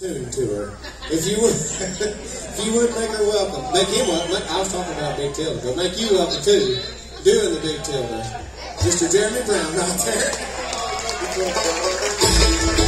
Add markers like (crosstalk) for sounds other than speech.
to her. If you would, (laughs) if you would make her welcome, make him welcome. I was talking about Big Tilda, but make you welcome too, doing the Big Tilda. Mr. Jereme Brown right there. (laughs)